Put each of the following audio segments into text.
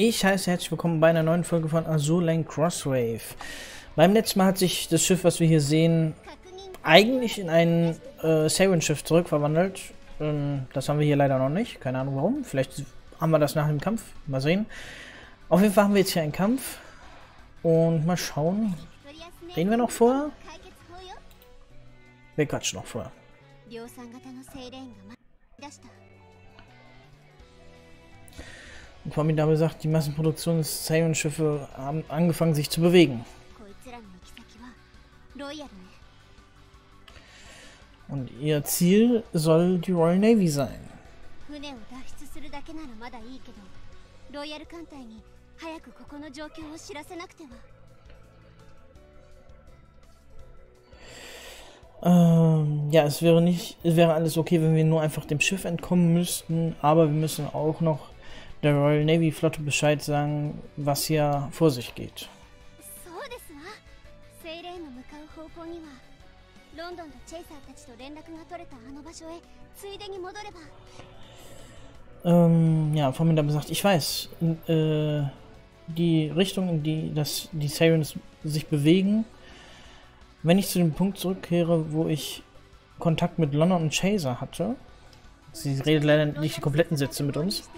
Ich heiße herzlich willkommen bei einer neuen Folge von Azur Lane Crosswave. Beim letzten Mal hat sich das Schiff, was wir hier sehen, eigentlich in ein äh, Siren-Schiff zurückverwandelt. Ähm, das haben wir hier leider noch nicht. Keine Ahnung warum. Vielleicht haben wir das nach dem Kampf. Mal sehen. Auf jeden Fall haben wir jetzt hier einen Kampf. Und mal schauen. Reden wir noch vorher? Wir quatschen noch vorher. Und vor allem da gesagt, die Massenproduktion des Siren-Schiffe haben angefangen sich zu bewegen. Und ihr Ziel soll die Royal Navy sein. Ähm, ja, es wäre nicht, es wäre alles okay, wenn wir nur einfach dem Schiff entkommen müssten, aber wir müssen auch noch der Royal Navy Flotte Bescheid sagen, was hier vor sich geht. Ähm, ja, da gesagt, ich weiß, äh, die Richtung, in die das, die Sirens sich bewegen, wenn ich zu dem Punkt zurückkehre, wo ich Kontakt mit London und Chaser hatte, sie redet leider nicht die kompletten Sätze mit uns,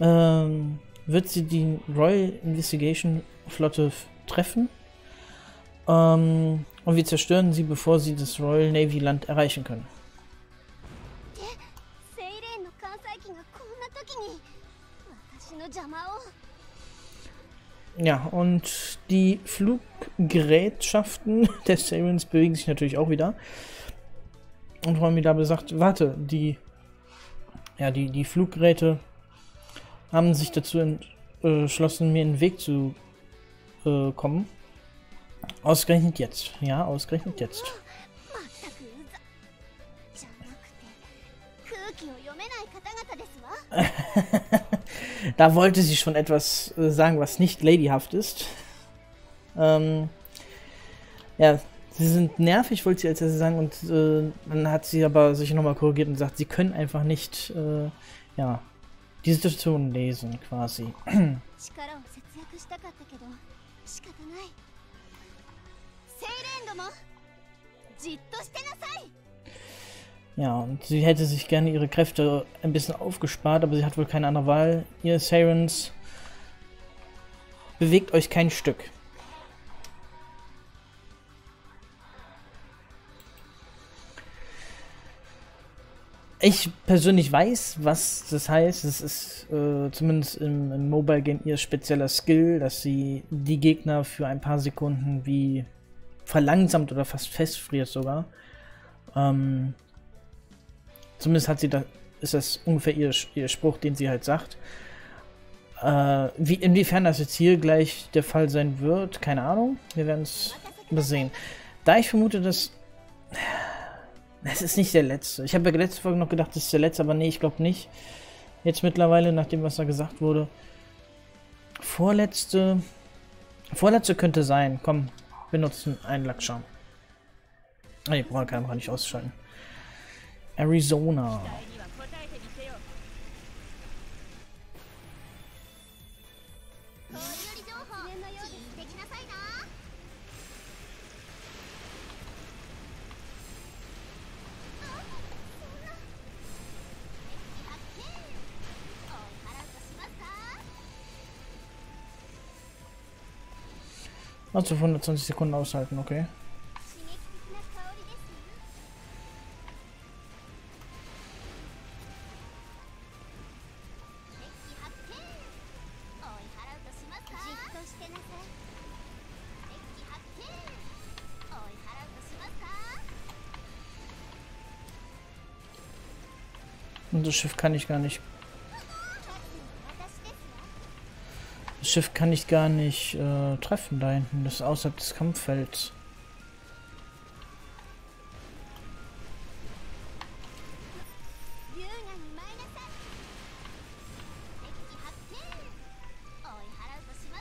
ähm, wird sie die Royal Investigation Flotte treffen. Ähm, und wir zerstören sie, bevor sie das Royal Navy Land erreichen können. Ja, und die Fluggerätschaften der Sirens bewegen sich natürlich auch wieder. Und Räumi da sagt, warte, die, ja, die, die Fluggeräte haben sich dazu entschlossen, mir einen Weg zu äh, kommen. Ausgerechnet jetzt. Ja, ausgerechnet jetzt. da wollte sie schon etwas äh, sagen, was nicht ladyhaft ist. Ähm, ja, sie sind nervig, wollte sie als erstes sagen, und äh, dann hat sie aber sich nochmal korrigiert und gesagt, sie können einfach nicht, äh, ja, die Situation lesen, quasi. Ja, und sie hätte sich gerne ihre Kräfte ein bisschen aufgespart, aber sie hat wohl keine andere Wahl. Ihr Sirens, bewegt euch kein Stück. Ich persönlich weiß, was das heißt. Es ist äh, zumindest im, im, Mobile Game ihr spezieller Skill, dass sie die Gegner für ein paar Sekunden wie verlangsamt oder fast festfriert sogar. Ähm, zumindest hat sie da, ist das ungefähr ihr, ihr Spruch, den sie halt sagt. Äh, wie, inwiefern das jetzt hier gleich der Fall sein wird, keine Ahnung. Wir werden es sehen. Da ich vermute, dass es ist nicht der letzte. Ich habe ja letzte Folge noch gedacht, das ist der letzte, aber nee, ich glaube nicht. Jetzt mittlerweile, nach dem, was da gesagt wurde. Vorletzte. Vorletzte könnte sein. Komm, benutzen einen Lackschaum. Ich brauche Kamera nicht ausschalten. Arizona. Also 120 Sekunden aushalten, okay. Und das Schiff kann ich gar nicht Schiff kann ich gar nicht äh, treffen da hinten. Das ist außerhalb des Kampffelds.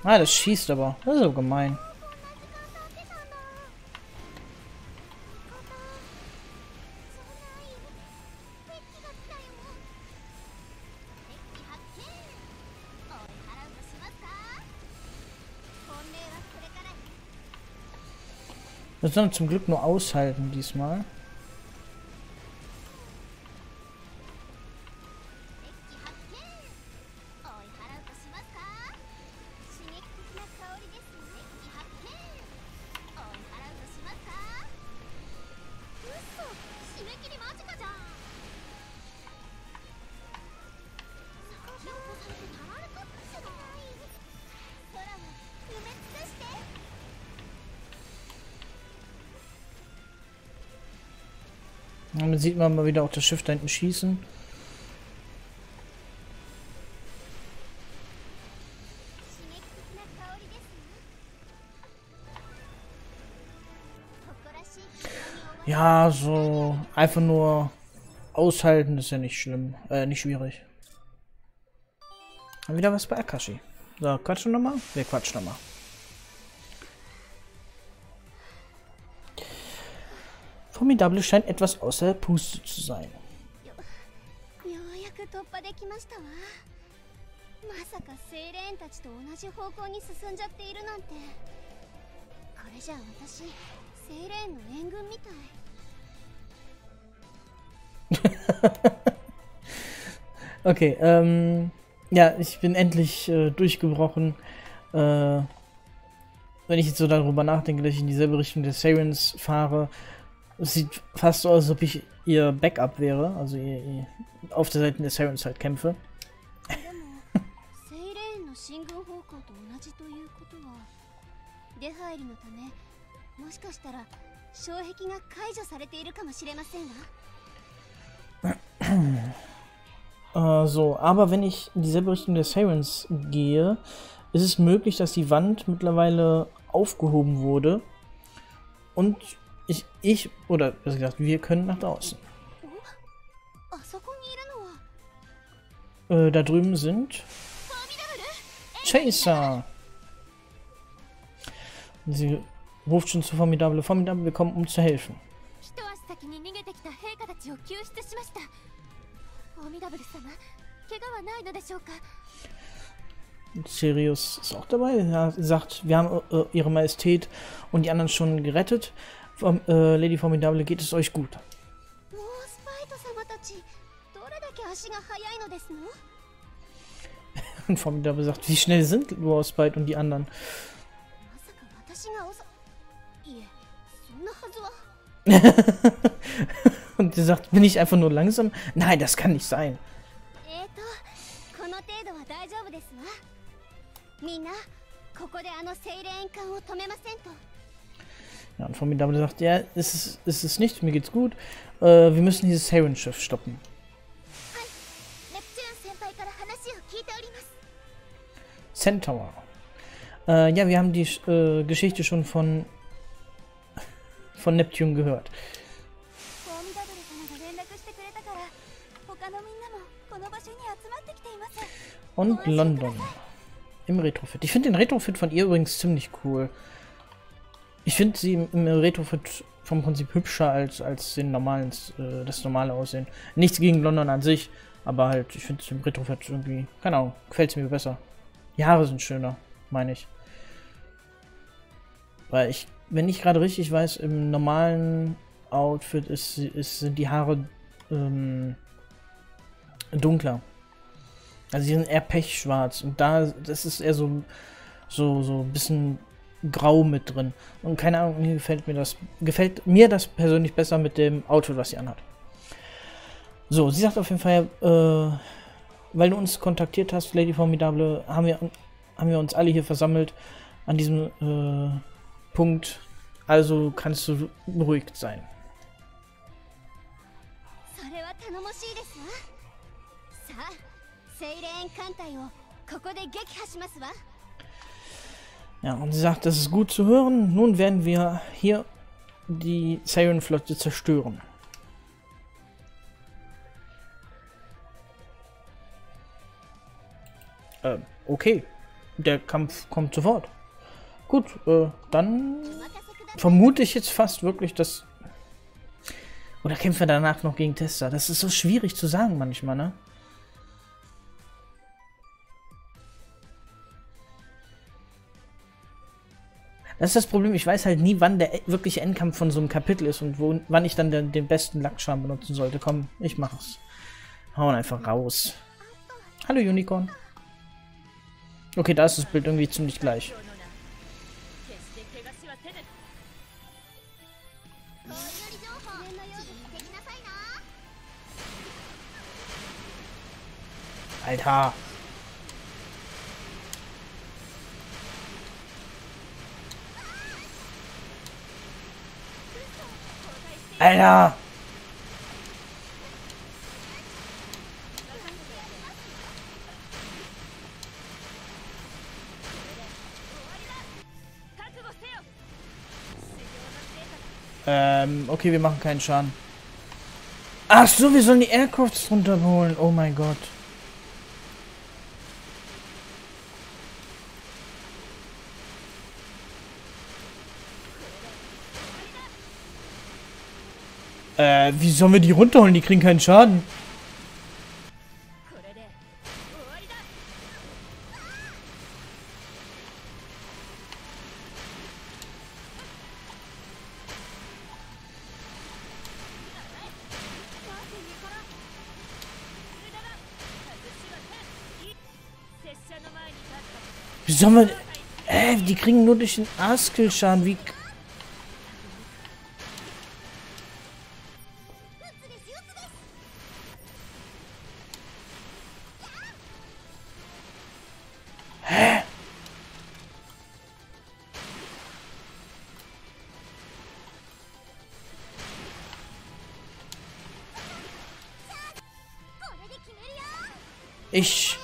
Ah, das schießt aber. Das ist so gemein. Wir sollen zum Glück nur aushalten diesmal. Damit sieht man mal wieder auch das Schiff da hinten schießen. Ja, so einfach nur aushalten ist ja nicht schlimm, äh, nicht schwierig. Wieder was bei Akashi. So, quatschen nochmal? Wir quatschen nochmal. Formidable scheint etwas außer Puste zu sein. okay, ähm, ja, ich bin endlich äh, durchgebrochen. Äh, wenn ich jetzt so darüber nachdenke, dass ich in dieselbe Richtung der Serens fahre sieht fast so aus, als ob ich ihr Backup wäre, also ihr, ihr auf der Seite der Serens halt kämpfe. Äh, so, aber wenn ich in dieselbe Richtung der Sirens gehe, ist es möglich, dass die Wand mittlerweile aufgehoben wurde und ich, ich, oder besser gesagt, wir können nach draußen. Äh, da drüben sind Chaser. Sie ruft schon zu Formidable. Formidable, wir kommen, um zu helfen. Sirius ist auch dabei. Er sagt, wir haben äh, ihre Majestät und die anderen schon gerettet. Vom, äh, Lady Formidable, geht es euch gut? Und Formidable sagt, wie schnell sind Warspite und die anderen? und sie sagt, bin ich einfach nur langsam? Nein, das kann nicht sein. ja, und Formidable sagt, ja, ist es ist es nicht, mir geht's gut. Äh, wir müssen dieses Siren-Schiff stoppen. Centaur. Äh, ja, wir haben die äh, Geschichte schon von von Neptun gehört. Und London. Im Retrofit. Ich finde den Retrofit von ihr übrigens ziemlich cool. Ich finde sie im, Retrofit vom Prinzip hübscher als, als den normalen, äh, das normale Aussehen. Nichts gegen London an sich, aber halt, ich finde es im Retrofit irgendwie, keine Ahnung, gefällt es mir besser. Die Haare sind schöner, meine ich. Weil ich, wenn ich gerade richtig weiß, im normalen Outfit ist, ist, sind die Haare ähm, dunkler. Also sie sind eher pechschwarz und da, das ist eher so, so, so ein bisschen grau mit drin. Und keine Ahnung, mir gefällt mir das, gefällt mir das persönlich besser mit dem Outfit, was sie anhat. So, sie sagt auf jeden Fall, äh, weil du uns kontaktiert hast, Lady Formidable, haben wir, haben wir uns alle hier versammelt an diesem äh, Punkt. Also kannst du beruhigt sein. Ja, und sie sagt, das ist gut zu hören. Nun werden wir hier die Siren-Flotte zerstören. Äh, okay. Der Kampf kommt sofort. Gut, äh, dann vermute ich jetzt fast wirklich, dass... Oder kämpfen wir danach noch gegen Tester? Das ist so schwierig zu sagen manchmal, ne? Das ist das Problem, ich weiß halt nie, wann der wirkliche Endkampf von so einem Kapitel ist und wo, wann ich dann den, den besten Lackscham benutzen sollte. Komm, ich mach's. Hauen einfach raus. Hallo Unicorn. Okay, da ist das Bild irgendwie ziemlich gleich. Alter. Alter. Ähm, okay, wir machen keinen Schaden. Ach so, wir sollen die Aircrafts runterholen. Oh mein Gott. Äh, wie sollen wir die runterholen? Die kriegen keinen Schaden. Wie sollen wir... Äh, die kriegen nur durch den A-Skill-Schaden. Wie... Ich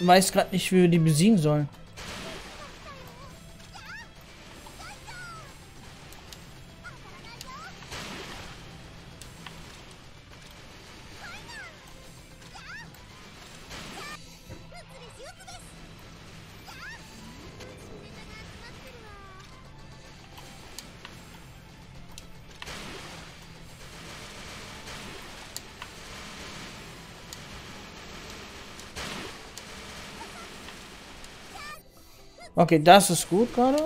weiß gerade nicht, wie wir die besiegen sollen. Okay, das ist gut gerade.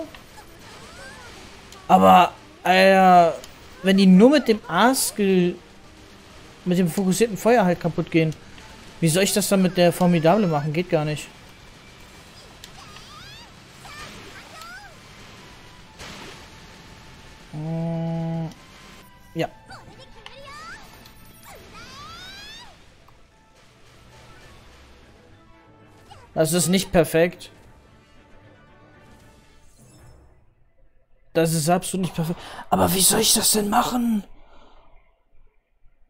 Aber, Alter, wenn die nur mit dem A-Skill, mit dem fokussierten Feuer halt kaputt gehen, wie soll ich das dann mit der Formidable machen? Geht gar nicht. Hm, ja. Das ist nicht perfekt. Das ist absolut nicht perfekt. Aber wie soll ich das denn machen?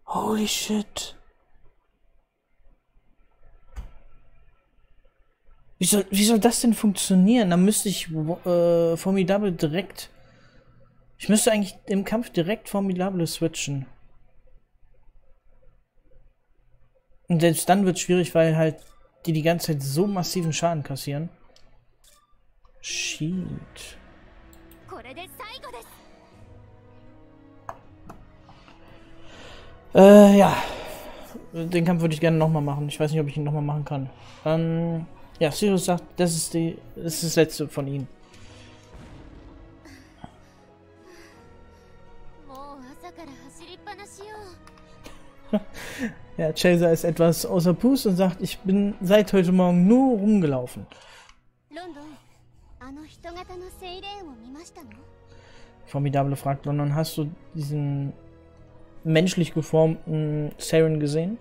Holy shit. Wie soll, wie soll das denn funktionieren? Da müsste ich äh, Formidable direkt... Ich müsste eigentlich im Kampf direkt Formidable switchen. Und selbst dann wird es schwierig, weil halt die die ganze Zeit so massiven Schaden kassieren. Shit. Äh, ja. Den Kampf würde ich gerne nochmal machen. Ich weiß nicht, ob ich ihn nochmal machen kann. Ähm, ja, Sirius sagt, das ist die, das ist das letzte von ihnen. ja, Chaser ist etwas außer Puste und sagt, ich bin seit heute Morgen nur rumgelaufen. Formidable fragt London, hast du diesen menschlich geformten Saren gesehen?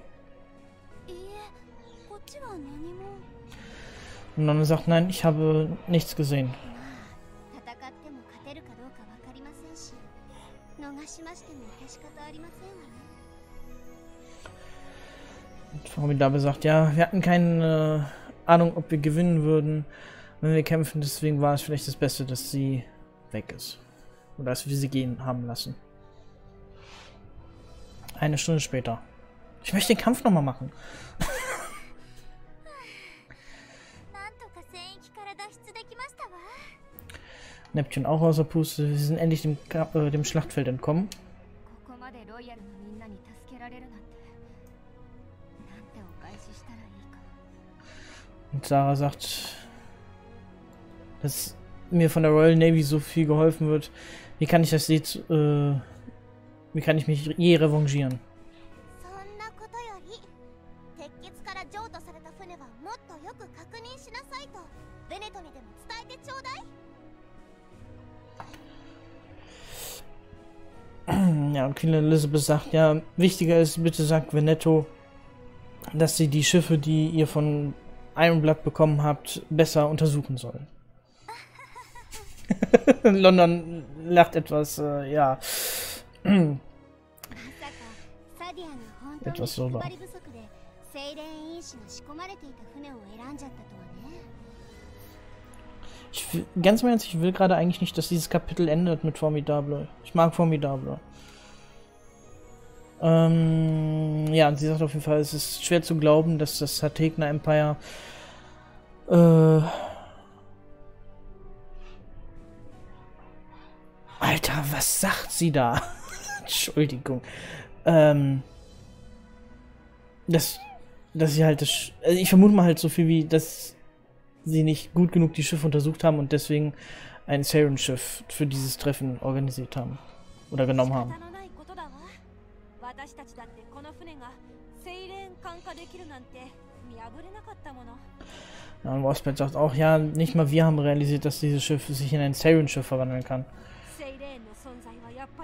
Und London sagt, nein, ich habe nichts gesehen. Und Formidable sagt, ja, wir hatten keine Ahnung, ob wir gewinnen würden wenn wir kämpfen. Deswegen war es vielleicht das Beste, dass sie weg ist. Oder dass wir sie gehen haben lassen. Eine Stunde später. Ich möchte den Kampf nochmal machen. Neptun auch außer Puste. Wir sind endlich dem, äh, dem Schlachtfeld entkommen. Und Sarah sagt, dass mir von der Royal Navy so viel geholfen wird. Wie kann ich das jetzt, äh, wie kann ich mich je revanchieren? Ja, und Queen Elizabeth sagt, ja, wichtiger ist, bitte sagt Veneto, dass sie die Schiffe, die ihr von Ironblood bekommen habt, besser untersuchen sollen. London lacht etwas, äh, ja. etwas drüber. Ich will, ganz im Ernst, ich will gerade eigentlich nicht, dass dieses Kapitel endet mit Formidable. Ich mag Formidable. Ähm, ja, und sie sagt auf jeden Fall, es ist schwer zu glauben, dass das Hategna Empire äh, was sagt sie da? Entschuldigung. Ähm, dass, dass sie halt das. Sch also ich vermute mal halt so viel wie, dass sie nicht gut genug die Schiffe untersucht haben und deswegen ein Saren-Schiff für dieses Treffen organisiert haben. Oder genommen haben. Ja, und Waspad sagt auch, ja, nicht mal wir haben realisiert, dass dieses Schiff sich in ein Saren-Schiff verwandeln kann.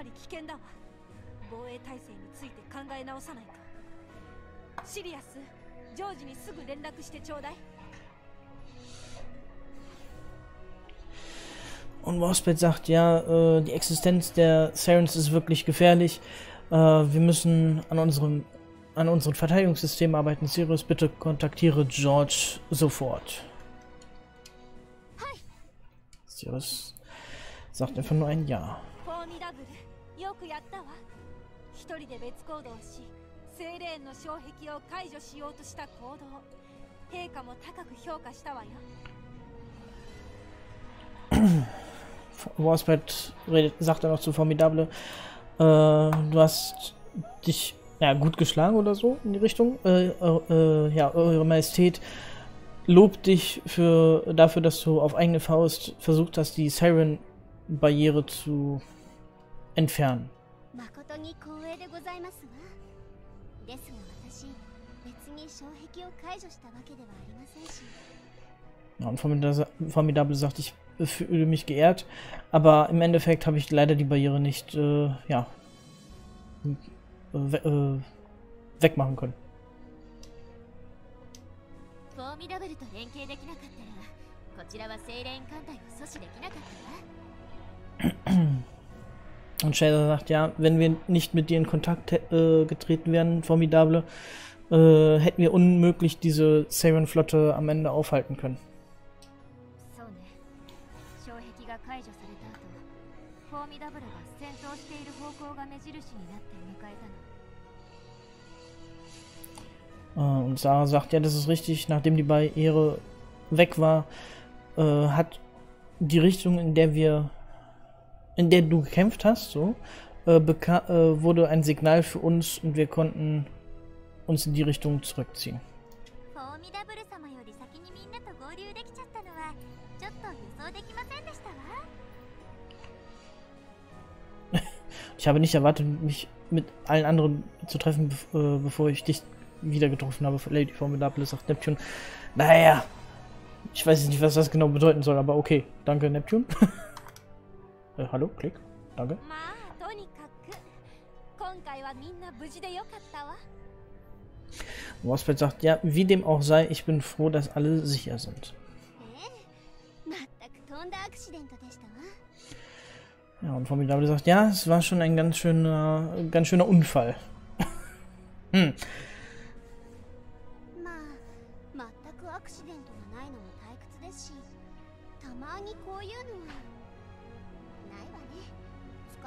セイレーンの存在はやっぱり危険だわ防衛体制について考え直さないとシリアスジョージにすぐ連絡してちょうだい Und Waspet sagt, ja, äh, die Existenz der Sarens ist wirklich gefährlich. Äh, wir müssen an unserem an unserem Verteidigungssystem arbeiten. Sirius, bitte kontaktiere George sofort. Sirius sagt einfach nur ein Ja. フォーミダブルよくやったわ一人で別行動しセイレーンの障壁を解除しようとした行動陛下も高く評価したわよ Waspet redet, sagt dann noch zu Formidable, äh, du hast dich ja, gut geschlagen oder so in die Richtung. Äh, äh, äh, ja, Eure Majestät lobt dich für, dafür, dass du auf eigene Faust versucht hast, die Siren-Barriere zu entfernen. 誠に光栄でございますわですが私別に障壁を解除したわけではありませんし Ja, und Formidable, Formidable sagt, ich fühle mich geehrt, aber im Endeffekt habe ich leider die Barriere nicht, äh, ja, we äh, wegmachen können. フォーミダブルと連携できなかったらこちらはセイレーン艦隊を阻止できなかったわ und Shader sagt, ja, wenn wir nicht mit dir in Kontakt äh, getreten wären, Formidable, äh, hätten wir unmöglich diese Saren-Flotte am Ende aufhalten können. Äh, und Sarah sagt, ja, das ist richtig, nachdem die Barriere weg war, äh, hat die Richtung, in der wir in der du gekämpft hast, so, äh, äh, wurde ein Signal für uns und wir konnten uns in die Richtung zurückziehen. ich habe nicht erwartet, mich mit allen anderen zu treffen, äh, bevor ich dich wieder getroffen habe. Lady Formidable sagt Neptune. Naja, ich weiß nicht, was das genau bedeuten soll, aber okay. Danke, Neptune. Äh, hallo, Klick. Danke. Waspel sagt, ja, wie dem auch sei, ich bin froh, dass alle sicher sind. Ja, und Formidable sagt, ja, es war schon ein ganz schöner, ganz schöner Unfall. hm.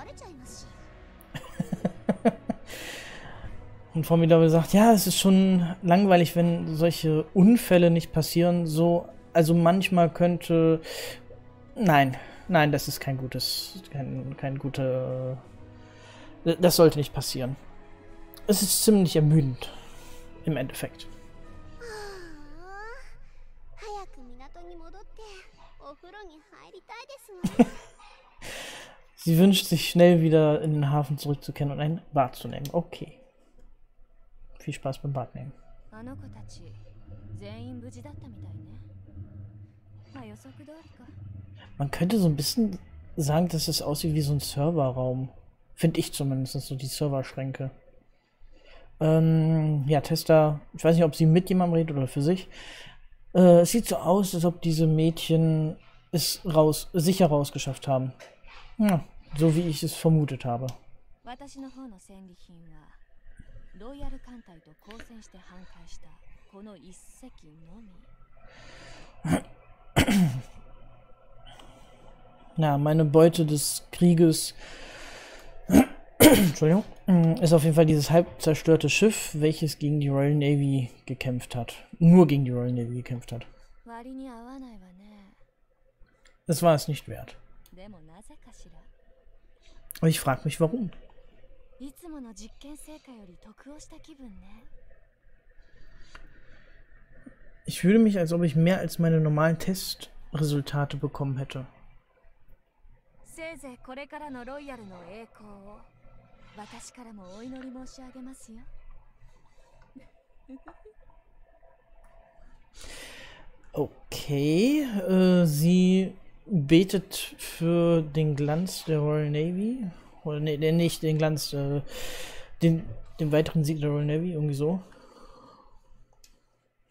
Und Frau Miller sagt, ja, es ist schon langweilig, wenn solche Unfälle nicht passieren. So, also manchmal könnte. Nein, nein, das ist kein gutes, kein, kein guter. Das sollte nicht passieren. Es ist ziemlich ermüdend im Endeffekt. Ah, Sie wünscht sich schnell wieder in den Hafen zurückzukehren und ein Bad zu nehmen. Okay. Viel Spaß beim Bad nehmen. Man könnte so ein bisschen sagen, dass es aussieht wie so ein Serverraum. Finde ich zumindest, so die Serverschränke. Ähm, ja, Tester, ich weiß nicht, ob sie mit jemandem redet oder für sich. Äh, es sieht so aus, als ob diese Mädchen es raus, sicher rausgeschafft haben. Ja, so wie ich es vermutet habe. Na, meine Beute des Krieges Entschuldigung, ist auf jeden Fall dieses halb zerstörte Schiff, welches gegen die Royal Navy gekämpft hat. Nur gegen die Royal Navy gekämpft hat. Es war es nicht wert. Und ich frage mich, warum. Ich fühle mich, als ob ich mehr als meine normalen Testresultate bekommen hätte. Okay, äh, sie betet für den Glanz der Royal Navy. Oder nee, nicht den Glanz, äh, den, den weiteren Sieg der Royal Navy, irgendwie so.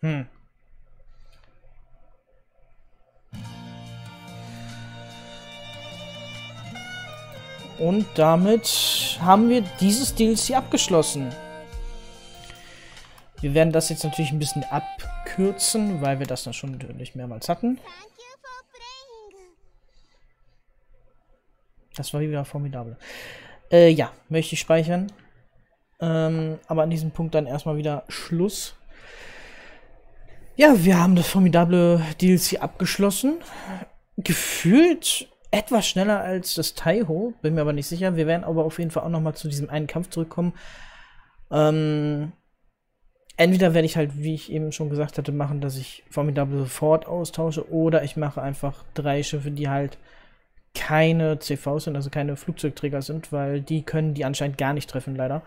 Hm. Und damit haben wir dieses DLC abgeschlossen. Wir werden das jetzt natürlich ein bisschen abkürzen, weil wir das dann schon natürlich mehrmals hatten. Das war wieder formidabel. Äh, ja, möchte ich speichern. Ähm, aber an diesem Punkt dann erstmal wieder Schluss. Ja, wir haben das formidable DLC abgeschlossen. Gefühlt etwas schneller als das Taiho, bin mir aber nicht sicher. Wir werden aber auf jeden Fall auch nochmal zu diesem einen Kampf zurückkommen. Ähm, entweder werde ich halt, wie ich eben schon gesagt hatte, machen, dass ich Formidable sofort austausche, oder ich mache einfach drei Schiffe, die halt keine CVs sind, also keine Flugzeugträger sind, weil die können die anscheinend gar nicht treffen, leider.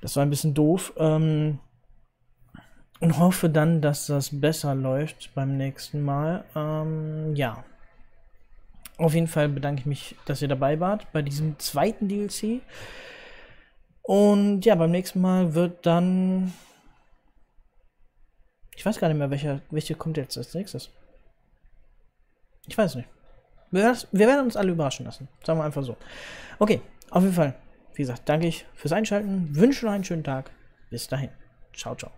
Das war ein bisschen doof. Ähm, und hoffe dann, dass das besser läuft beim nächsten Mal. Ähm, ja. Auf jeden Fall bedanke ich mich, dass ihr dabei wart bei diesem zweiten DLC. Und ja, beim nächsten Mal wird dann. Ich weiß gar nicht mehr, welcher, welche kommt jetzt als nächstes. Ich weiß nicht. Wir, werden- uns alle überraschen lassen. Sagen wir einfach so. Okay, auf jeden Fall. Wie gesagt, danke ich fürs Einschalten. Wünsche noch einen schönen Tag. Bis dahin. Ciao, ciao.